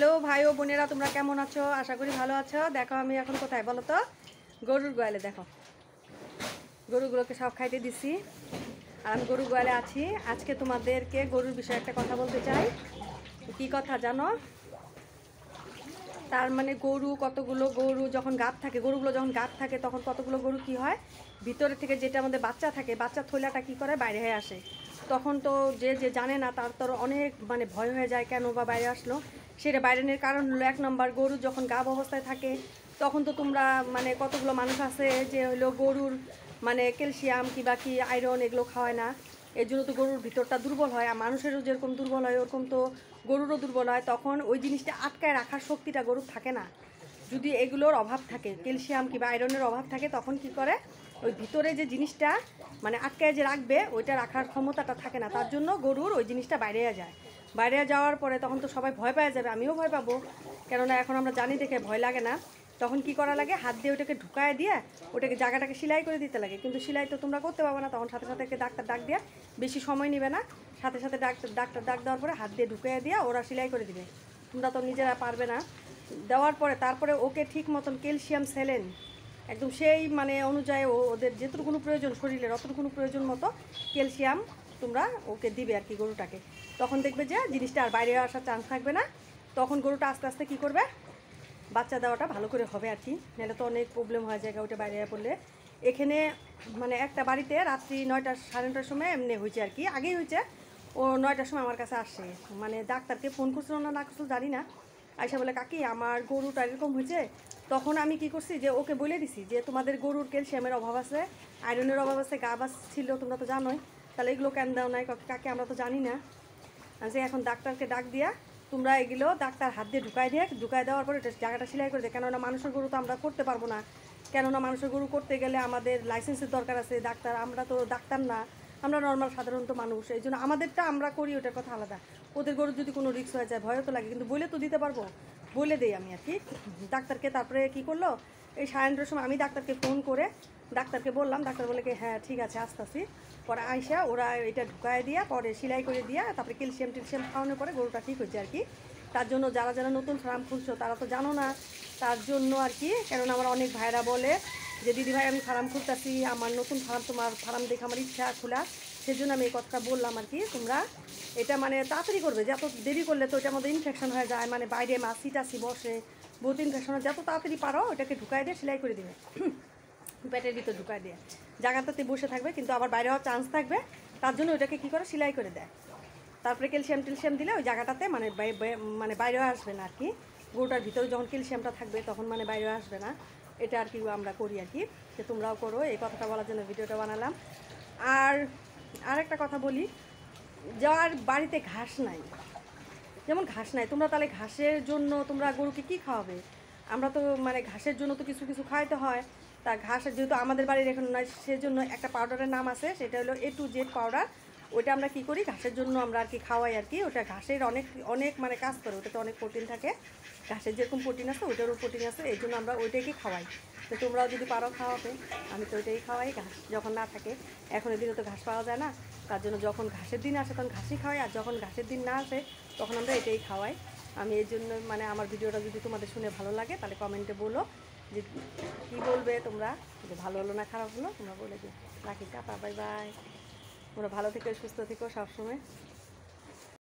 Hello ভাই ও বোনেরা, তোমরা কেমন আছো? আশা করি ভালো আছো। দেখো আমি এখন কোথায় বলো তো? গরুর গোয়ালে দেখো। গরুগুলোকে সব খাইতে দিছি। আর আমি গরুর গোয়ালে আছি। আজকে তোমাদেরকে গরুর বিষয়ে একটা কথা বলতে চাই। কি কথা জানো? তার মানে গরু কতগুলো গরু যখন গাপ থাকে, গরুগুলো যখন গাপ থাকে, তখন কতগুলো গরু কি হয়? ভিতরে থেকে যেটা আমাদের বাচ্চা থাকে, বাচ্চা থৈলাটা কি করে? বাইরে হয়ে আসে। তখন তো যে যে জানে না, তার তো অনেক মানে ভয় হয়ে যায়, কেন বা বাইরে আসলো? সেটা বাইরেনের কারণ হলো এক নম্বর, গরু যখন গাব অবস্থায় থাকে, তখন তো তোমরা মানে কতগুলো মানুষ আছে যে হলো গরুর মানে ক্যালসিয়াম কিবা কি আয়রন এগুলো খাওয়ায় না। এর জন্য তো গরুর ভিতরটা দুর্বল হয়, আর মানুষেরও যেরকম দুর্বল হয়, ওরকম তো গরুরও দুর্বল হয়। তখন ওই জিনিসটা আটকায় রাখার শক্তিটা গরুর থাকে না। যদি এগুলোর অভাব থাকে, ক্যালসিয়াম কিংবা আয়রনের অভাব থাকে, তখন কি করে? ওই ভিতরে যে জিনিসটা মানে আটকায় যে রাখবে, ওইটা রাখার ক্ষমতাটা থাকে না। তার জন্য গরুর ওই জিনিসটা বাইরে যায়। বাইরে যাওয়ার পরে তখন তো সবাই ভয় পেয়ে যাবে, আমিও ভয় পাবো। কেননা এখন আমরা জানি দেখে ভয় লাগে না। তখন কি করা লাগে? হাত দিয়ে ওটাকে ঢুকায় দিয়ে ওটাকে জায়গাটাকে সেলাই করে দিতে লাগে। কিন্তু সেলাই তো তোমরা করতে পারবে না, তখন সাথে সাথে ডাক্তার ডাক দিয়ে বেশি সময় নেবে না। সাথে সাথে ডাক্তার ডাক্তার ডাক দেওয়ার পরে হাত দিয়ে ঢুকিয়ে দিয়ে ওরা সেলাই করে দিবে। তোমরা তো নিজেরা পারবে না। দেওয়ার পরে তারপরে ওকে ঠিক মতন ক্যালসিয়াম সেলেন একদম সেই মানে অনুযায়ী ওদের যেটুকুনো প্রয়োজন, শরীরের অতটুকুনো প্রয়োজন মতো ক্যালসিয়াম তোমরা ওকে দিবে আর কি গরুটাকে। তখন দেখবে যে জিনিসটা আর বাইরে আসার চান্স থাকবে না। তখন গরুটা আস্তে আস্তে কী করবে? বাচ্চা দেওয়াটা ভালো করে হবে আর কি। নাহলে তো অনেক প্রবলেম হয় জায়গা ওটা বাইরে পড়লে। এখানে মানে একটা বাড়িতে রাত্রি নয়টা সাড়ে নটার সময় এমনি হয়েছে আর কি। আগেই হয়েছে। ও নয়টার সময় আমার কাছে আসে। মানে ডাক্তারকে ফোন করছিল না না করছিল জানি না। আইসা বলে, কাকি, আমার গরুটা এরকম হয়েছে? তখন আমি কি করছি যে ওকে বলে দিছি যে, তোমাদের গরুর ক্যালসিয়ামের অভাব আছে আয়রনের অভাব আছে, গা বাস ছিল তোমরা তো জানোই। তাহলে এগুলো কেন দাও নাই? কাকে আমরা তো জানি না। যে এখন ডাক্তারকে ডাক দিয়া তোমরা এগুলো ডাক্তার হাত দিয়ে ঢুকাই দিয়ে ঢুকাই দেওয়ার পরে এটা জায়গাটা সেলাই করে দেয় কেননা মানুষের গরু তো আমরা করতে পারব না। কেননা মানুষের গরু করতে গেলে আমাদের লাইসেন্সের দরকার আছে। ডাক্তার, আমরা তো ডাক্তার না। আমরা নর্মাল সাধারণত মানুষ। এই জন্য আমাদেরটা আমরা করি, ওটার কথা আলাদা। ওদের গরুর যদি কোনো রিস্ক হয়ে যায়, ভয়ও তো লাগে। কিন্তু বলে তো দিতে পারব। বলে দেই আমি আর কি। ডাক্তারকে তারপরে কি করল? এই সাড়ে নটার সময় আমি ডাক্তারকে ফোন করে ডাক্তারকে বললাম, ডাক্তার বলে কি হ্যাঁ ঠিক আছে, আসতেছি। পরে আইসা ওরা এটা ঢুকায় দিয়া, পরে সেলাই করে দিয়া, তারপরে ক্যালসিয়াম টেলসিয়াম খাওয়ানোর পরে গরুটা ঠিক হয়েছে আর কি। তার জন্য যারা যারা নতুন ফার্ম খুলছো, তারা তো জানো না, তার জন্য আর কি। কেননা আমার অনেক ভাইরা বলে যে, দিদি ভাই, আমি ফার্ম খুলতেছি, আমার নতুন ফার্ম, তোমার ফার্ম দেখে আমার ইচ্ছা খোলা। সেজন্য আমি এই কথাটা বললাম আর কি, তোমরা এটা মানে তাড়াতাড়ি করবে, যত দেরি করলে তো এটার মধ্যে ইনফেকশন হয়ে যায় মানে বাইরে মাছি টাসি বসে, বহুত ইনফেকশন হয়, যত তাড়াতাড়ি পারো, ওটাকে ঢুকাই দিয়ে সেলাই করে দিবে। পেটের ভিতর ঢুকাই দিয়ে। জায়গাটাতে বসে থাকবে, কিন্তু আবার বাইরে হওয়ার চান্স থাকবে। তার জন্য ওটাকে কী করে? সেলাই করে দেয়। তারপরে ক্যালসিয়াম টেলসিয়াম দিলে ওই জায়গাটাতে মানে মানে বাইরেও আসবে না আর কি গরুটার ভিতরে যখন ক্যালসিয়ামটা থাকবে, তখন মানে বাইরেও আসবে না। এটা আর কি আমরা করি আর কি যে তোমরাও করো। এই কথাটা বলার জন্য ভিডিওটা বানালাম। আর আরেকটা কথা বলি, যার বাড়িতে ঘাস নাই, যেমন ঘাস নাই, তোমরা তাহলে ঘাসের জন্য তোমরা গরুকে কি খাওয়াবে? আমরা তো মানে ঘাসের জন্য তো কিছু কিছু খাইতে হয়। তা ঘাস যেহেতু আমাদের বাড়ির এখন নয়, সেজন্য একটা পাউডারের নাম আছে, সেটা হলো এ টু জেড পাউডার ওইটা আমরা কি করি? ঘাসের জন্য আমরা আর কি খাওয়াই আর কি। ওটা ঘাসের অনেক অনেক মানে কাজ করে, ওটাতে অনেক প্রোটিন থাকে। ঘাসের যেরকম প্রোটিন আছে, ওইটারও প্রোটিন আছে, এই জন্য আমরা ওইটাকেই খাওয়াই। তো তোমরাও যদি পারো, খাওয়াবে। আমি তো ওইটাই খাওয়াই, ঘাস যখন না থাকে। এখন দিনে তো ঘাস পাওয়া যায় না। তার জন্য যখন ঘাসের দিন আসে, তখন ঘাসই খাওয়াই। আর যখন ঘাসের দিন না আসে, তখন আমরা এটাই খাওয়াই। আমি এই জন্য মানে আমার ভিডিওটা যদি তোমাদের শুনে ভালো লাগে, তাহলে কমেন্টে বলো। যে কী বলবে তোমরা? যে ভালো হলো না খারাপ হলো? তোমরা বলে দিও। রাখি টাটা, বাই বাই। তোমরা ভালো থেকো, সুস্থ থেকো সবসময়।